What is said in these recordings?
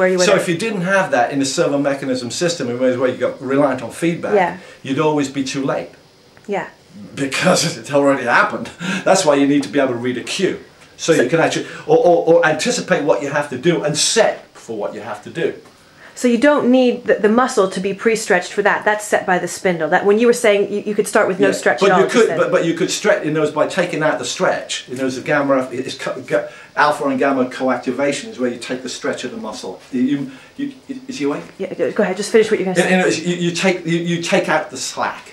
where you. So if you didn't have that in the servo mechanism system, in ways where you got reliant on feedback, Yeah. you'd always be too late yeah. because it already happened. That's why you need to be able to read a cue, so you can actually or, or, or anticipate what you have to do and set for what you have to do. So you don't need the, the muscle to be pre-stretched for that. That's set by the spindle. That when you were saying you, you could start with no Yeah. stretch but at all. you could, but, but you could stretch. in those by taking out the stretch. You know, the gamma ga- alpha and gamma coactivation is where you take the stretch of the muscle. You, you, you is he awake? yeah, go ahead. Just finish what you're going to say. know, you, you take you, you take out the slack.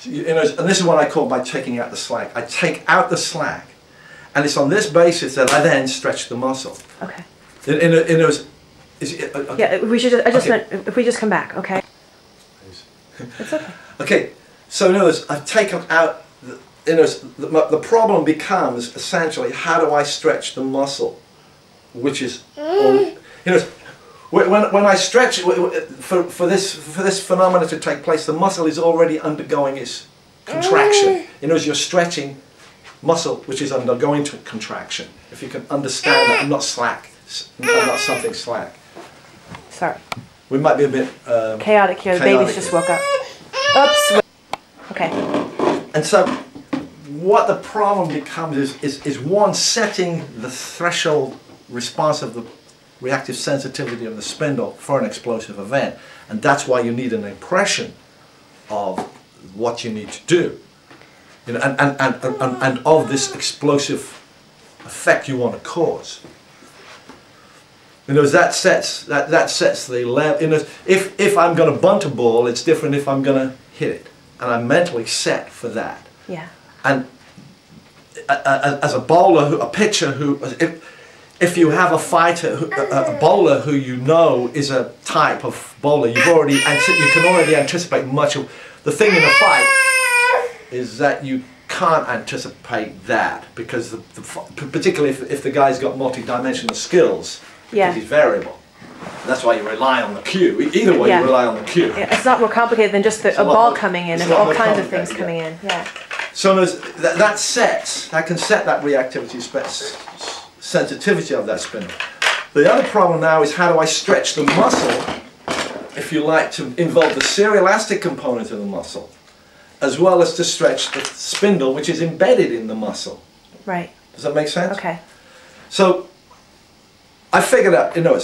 So you, and this is what I call by taking out the slack. I take out the slack, and it's on this basis that I then stretch the muscle. Okay. In, in, in those, it, uh, okay. Yeah, we should. Just, I just Okay. meant if we just come back. Okay. It's okay. Okay, so in other words, I've taken out, the, in words, the, the problem becomes essentially how do I stretch the muscle, which is, or, you know, when, when when I stretch, for, for, this, for this phenomena to take place, the muscle is already undergoing its contraction. In other words, you're stretching muscle which is undergoing contraction. If you can understand that, I'm not slack, I'm not something slack. Sorry. We might be a bit um, Chaotic here. The babies Chaotic just here. woke up. Oops. Okay. And so, what the problem becomes is, is, is one setting the threshold response of the reactive sensitivity of the spindle for an explosive event. And that's why you need an impression of what you need to do. You know, and, and, and, and, and of this explosive effect you want to cause. You know, that sets that, that sets the level. You know, if if I'm going to bunt a ball, it's different if I'm going to hit it, and I'm mentally set for that. Yeah. And as a bowler, who, a pitcher who, if if you have a fighter, who, a, a bowler who you know is a type of bowler, you've already you can already anticipate much of the thing in a fight is that you can't anticipate that because the, the, particularly if, if the guy's got multi-dimensional skills Yeah. because he's variable. That's why you rely on the cue. E- Either way, Yeah. you rely on the cue. Yeah, It's not more complicated than just the, a a ball more- coming in and all kinds of things coming in. Yeah. So that, that sets, that can set that reactivity sensitivity of that spindle. The other problem now is how do I stretch the muscle, if you like, to involve the series elastic component of the muscle, as well as to stretch the spindle which is embedded in the muscle. Right. Does that make sense? Okay. So I figured out, you know,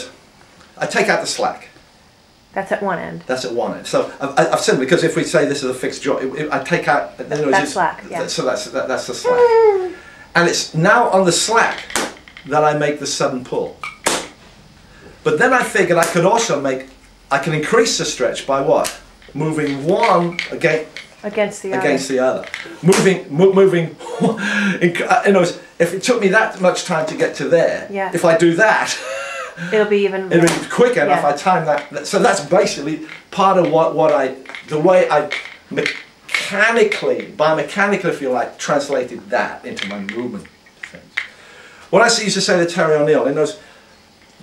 I take out the slack. That's at one end. That's at one end. So I've, I've said because if we say this is a fixed joint, it, it, I take out. In other words, slack, yeah. So that's that, that's the slack, and it's now on the slack that I make the sudden pull. But then I figured I could also make, I can increase the stretch by what? Moving one against Against the against other. the other. Moving, mo- moving. in, in other words, if it took me that much time to get to there, Yeah. if I do that. It'll be even. It'll be quick enough. Yeah. I time that. So that's basically part of what, what I, the way I mechanically, biomechanically, if you like, translated that into my movement things. What I used to say to Terry O'Neill, in those,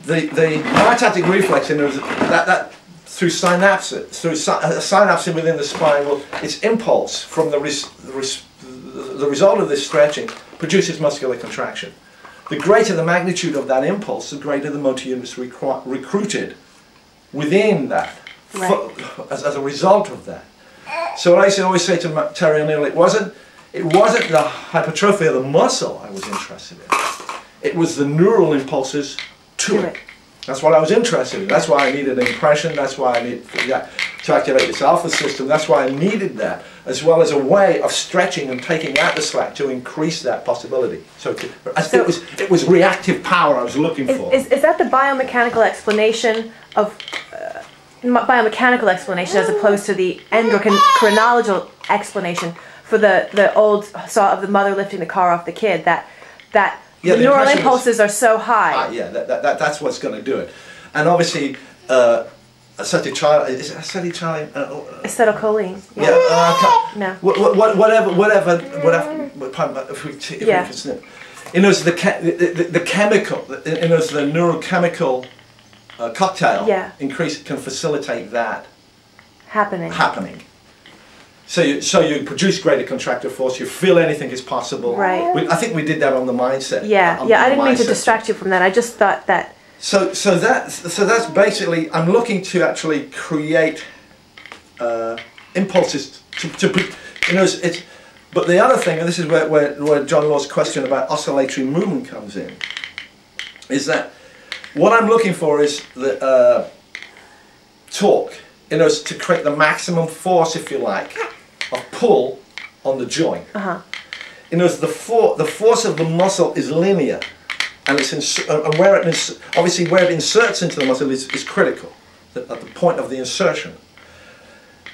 the the myotatic reflex in those that that through synapses, through sy- uh, synapse within the spine, will its impulse from the, res, the, res, the result of this stretching produces muscular contraction. The greater the magnitude of that impulse, the greater the motor units recru- recruited within that Right. as, as a result of that. So what I used to always say to Terry O'Neill, it wasn't, it wasn't the hypertrophy of the muscle I was interested in. It was the neural impulses to, To it. it. That's what I was interested in. That's why I needed an impression. That's why I needed yeah, to activate this alpha system. That's why I needed that, as well as a way of stretching and taking out the slack to increase that possibility. So, to, So- it was it was reactive power I was looking Is, for. is, is that the biomechanical explanation of uh, biomechanical explanation as opposed to the endocrinological explanation for the the old saw of the mother lifting the car off the kid that that Yeah, the, neural impulses are so high. Ah, yeah, that, that, that, that's what's going to do it. And obviously, uh, acetyl is it acetyl uh, Acetylcholine. yeah, uh, No. wha- wha- wha- whatever, whatever, whatever. If we, if Yeah. we. In other the, the, the, the chemical, in other the neurochemical uh, cocktail Yeah. increase can facilitate that happening. happening. So you, so you produce greater contractive force. You feel anything is possible. Right. We, I think we did that on the mindset. yeah, yeah. I didn't mean to distract you from that. I just thought that So, so that, so that's basically. I'm looking to actually create uh, impulses to, to, put- you know, it's, it's. But the other thing, and this is where, where, where John Law's question about oscillatory movement comes in, is that what I'm looking for is the uh, torque, you know, to create the maximum force, if you like, of pull on the joint. Uh huh. You know, the, for, the force of the muscle is linear, and it's uh, and where it ins- obviously where it inserts into the muscle is, is critical at at the point of the insertion.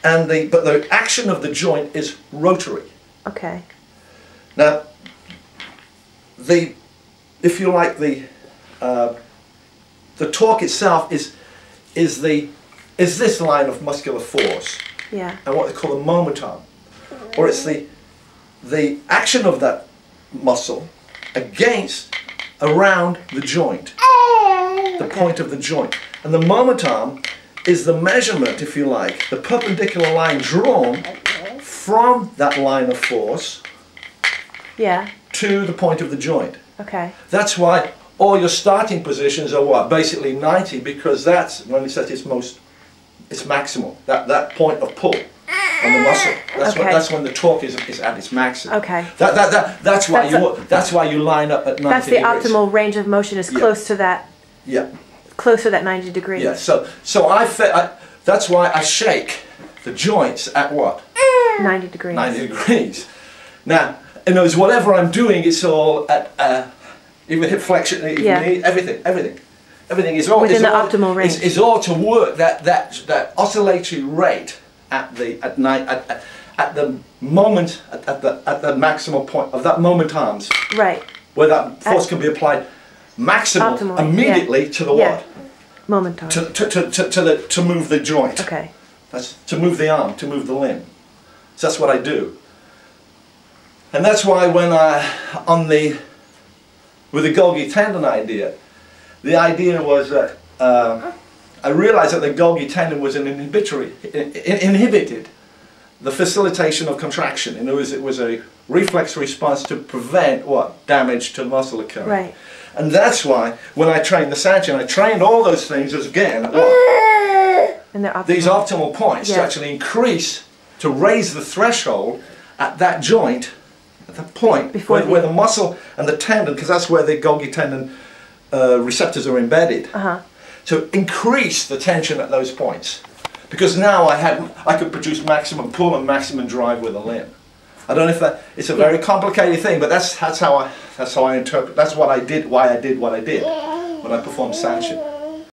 And the but the action of the joint is rotary. Okay. Now, the if you like the uh, the torque itself is is the is this line of muscular force Yeah. and what they call the momentum, or it's the the action of that muscle against around the joint, the oh, point of the joint, and the momentum is the measurement, if you like, the perpendicular line drawn from that line of force Yeah. to the point of the joint. Okay. That's why all your starting positions are what? Basically 90 because that's when it's at its most, its maximal. That, that point of pull on the muscle. That's, when, that's when the torque is, is at its maximum. Okay. That, that, that, that's why That's you that's why you line up at 90 degrees. That's the degrees. optimal range of motion is Yeah. close to that, Yeah. close to that 90 degrees. Yeah. So so I, fe- I that's why I shake the joints at what? 90 degrees. 90 degrees. Now, in other words, whatever I'm doing, it's all at uh, even hip flexion, even Yeah. knee, everything, everything, everything is all Within the all, optimal range. Is, is all to work that that that oscillatory rate at the at night at, at, at the moment at, at the at the maximal point of that moment arms. Right. where that force At- can be applied maximal Optimally, yeah. immediately to the Yeah. what Momentum. to, to, to, to, to the to move the joint. Okay. That's to move the arm, to move the limb. So that's what I do. And that's why when I, on the, with the Golgi tendon idea, the idea was that uh, I realized that the Golgi tendon was an inhibitory, in, in- inhibited the facilitation of contraction. In other words, it was a reflex response to prevent what? Damage to muscle occurring. Right. And that's why when I trained the Sanchin, I trained all those things as again, optimal. these optimal points to actually increase, to raise the threshold at that joint, at that point Before where, the- where the muscle and the tendon, because that's where the Golgi tendon uh, receptors are embedded, Uh-huh. To increase the tension at those points. Because now I had, I could produce maximum pull and maximum drive with a limb. I don't know if that, it's a very complicated thing, but that's, that's how I, that's how I interpret, that's what I did, why I did what I did when I performed Sanchin.